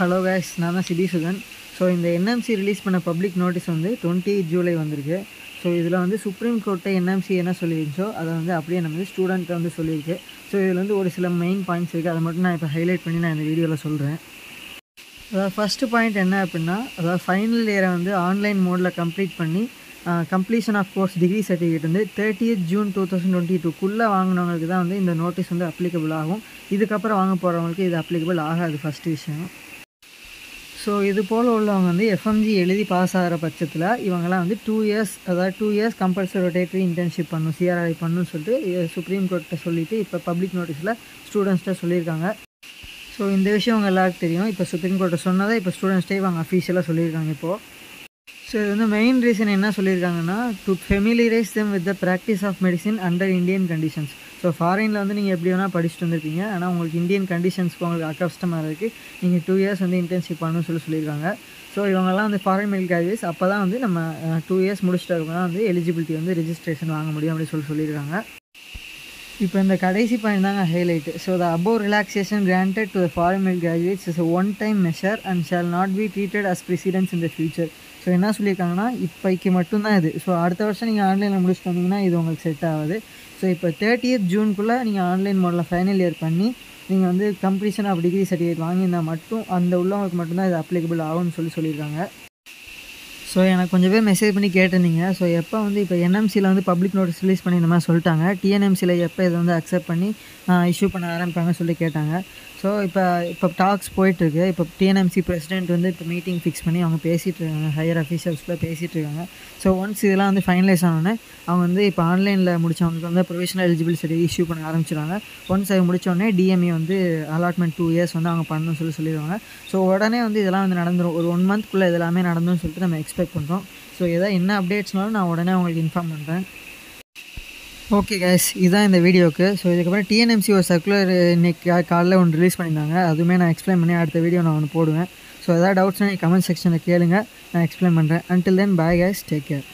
Hello guys நான் தான் Sibi Sugan so இந்த என்எம்சி ரிலீஸ் பண்ண பப்ளிக் நோட்டீஸ் வந்து டுவெண்ட்டி ஜூலை வந்திருக்கு. ஸோ இதில் வந்து சுப்ரீம் கோர்ட்டை என்எம்சி என்ன சொல்லியிருந்துச்சோ அதை வந்து அப்படியே நம்ம ஸ்டூடெண்ட்டை வந்து சொல்லியிருக்கு. ஸோ இதில் வந்து ஒரு சில மெயின் பாயிண்ட்ஸ் இருக்குது அதை மட்டும் நான் இப்போ ஹைலைட் பண்ணி நான் இந்த வீடியோவில் சொல்கிறேன் அதாவது ஃபஸ்ட்டு பாயிண்ட் என்ன அப்படின்னா அதாவது ஃபைனல் இயரை வந்து ஆன்லைன் மோடில் கம்ப்ளீட் பண்ணி completion of course degree certificate வந்து thirtieth June two thousand twenty டூக்குள்ளே வாங்கினவங்களுக்கு தான் வந்து இந்த நோட்டீஸ் வந்து அப்ளிகபிள் ஆகும். இதுக்கப்புறம் வாங்க போகிறவங்களுக்கு இது அப்ளிகபிள் ஆகாது ஃபஸ்ட்டு விஷயம். ஸோ இது போல் உள்ளவங்க வந்து எஃப்எம்ஜி எழுதி பாஸ் ஆகிற பட்சத்தில் இவங்கெல்லாம் வந்து டூ இயர்ஸ் அதாவது two years compulsory rotatory internship பண்ணும் சிஆர்ஐ பண்ணணும்னு சொல்லிட்டு சுப்ரீம் கோர்ட்டை சொல்லிவிட்டு இப்போ பப்ளிக் நோட்டீஸில் ஸ்டூடெண்ட்ஸ்கிட்ட சொல்லியிருக்காங்க. ஸோ இந்த விஷயம் அவங்க எல்லாருக்கும் தெரியும். இப்போ சுப்ரீம் கோர்ட்டை சொன்னதை இப்போ ஸ்டூடெண்ட்ஸ்டே இவங்க அஃபீஷியலாக சொல்லியிருக்காங்க இப்போது ஸோ இது வந்து மெயின் ரீசன் என்ன சொல்லியிருக்காங்கன்னா to familiarise them with the practice of medicine under Indian conditions so ஃபாரினில் வந்து நீங்கள் எப்படி வேணால் படிச்சுட்டு வந்திருப்பீங்க. ஆனால் உங்களுக்கு இந்தியன் கண்டிஷன்ஸ்க்கு உங்களுக்கு அக்கஸ்டமாக இருக்குது நீங்கள் டூ இயர்ஸ் வந்து இன்டர்ன்ஷிப் பண்ணணும்னு சொல்லி சொல்லியிருக்காங்க. ஸோ இவங்கெல்லாம் வந்து ஃபாரின் மெடிக்கல் கிராஜுவேட்ஸ் அப்போ தான் வந்து நம்ம டூ இயர்ஸ் முடிச்சுட்டு தான் வந்து எலிஜிபிலிட்டி வந்து ரெஜிஸ்ட்ரேஷன் வாங்க முடியும் அப்படின்னு சொல்லி சொல்லியிருக்காங்க. இப்போ இந்த கடைசி பாயிண்ட் தாங்க highlight so the above relaxation granted to the foreign medical graduates is one time measure and shall not be treated as precedence in the future so என்ன சொல்லியிருக்காங்கன்னா இப்போக்கு மட்டும்தான் இது. ஸோ அடுத்த வருஷம் நீங்கள் ஆன்லைனில் முடிச்சுட்டு வந்தீங்கன்னா இது உங்களுக்கு செட் ஆகுது. ஸோ இப்போ தேர்ட்டியத் ஜூனுக்குள்ளே நீங்கள் ஆன்லைன் மோடில் ஃபைனல் இயர் பண்ணி நீங்கள் வந்து கம்ப்ளீஷன் ஆஃப் டிகிரி சர்டிஃபிகேட் வாங்கியிருந்தால் மட்டும் அந்த உள்ளவங்களுக்கு மட்டும்தான் இது அப்ளிகபிள் ஆகும்னு சொல்லி சொல்லியிருக்காங்க. ஸோ எனக்கு கொஞ்சம் பேர் மெசேஜ் பண்ணி கேட்டிருந்தீங்க. ஸோ எப்போ வந்து இப்போ என்எம்சியில் வந்து பப்ளிக் நோட்டீஸ் ரிலீஸ் பண்ணி இந்த மாதிரி சொல்லிட்டாங்க. டிஎன்எம்சியில் எப்போ இதை வந்து அக்செப்ட் பண்ணி இஷ்யூ பண்ண ஆரம்பிப்பாங்கன்னு சொல்லி கேட்டாங்க. ஸோ இப்போ இப்போ டாக்ஸ் போயிட்டுருக்கு. இப்போ டிஎன்எம்சி பிரசிடென்ட் வந்து இப்போ மீட்டிங் ஃபிக்ஸ் பண்ணி அவங்க பேசிகிட்டு இருக்காங்க. ஹையர் அஃபீஷியல்ஸில் பேசிகிட்டு இருக்காங்க. ஸோ ஒன்ஸ் இதெல்லாம் வந்து ஃபைனலைஸ் ஆனோடனே அவங்க வந்து இப்போ ஆன்லைனில் முடித்தவங்களுக்கு வந்து ப்ரொவிஷனல் எலிஜிபிள் சரி இஷ்யூ பண்ண ஆரம்பிச்சிடுவாங்க ஒன்ஸ் அது முடித்தோடனே டிஎம்ஏ வந்து அலாட்மெண்ட் டூ இயர்ஸ் வந்து அவங்க பண்ணணும்னு சொல்லி சொல்லிடுவாங்க. ஸோ உடனே வந்து இதெல்லாம் வந்து நடந்துடும் ஒரு ஒன் மந்த்க்குள்ளே இதெல்லாமே நடந்தும்னு சொல்லிட்டு நம்ம எக்ஸ்பெக்ட் பண்ணுறோம் ஸோ எதாவது என்ன அப்டேட்ஸ்னாலும் நான் உடனே உங்களுக்கு இன்ஃபார்ம் பண்ணுறேன் ஓகே கேஸ் இதுதான் இந்த வீடியோக்கு. ஸோ இதுக்கப்புறம் டிஎன்எம்சி ஒரு சர்க்குலர் இன்னைக்கு காலையில் ஒன்று ரிலீஸ் பண்ணியிருந்தாங்க. அதுவுமே நான் எக்ஸ்பிளைன் பண்ணி அடுத்த வீடியோ நான் ஒன்று போடுவேன். ஸோ எதாவது டவுட்ஸ்னால் நீங்கள் கமெண்ட் செக்ஷனில் கேளுங்க. நான் எக்ஸ்பிளைன் பண்ணுறேன் until then bye guys take care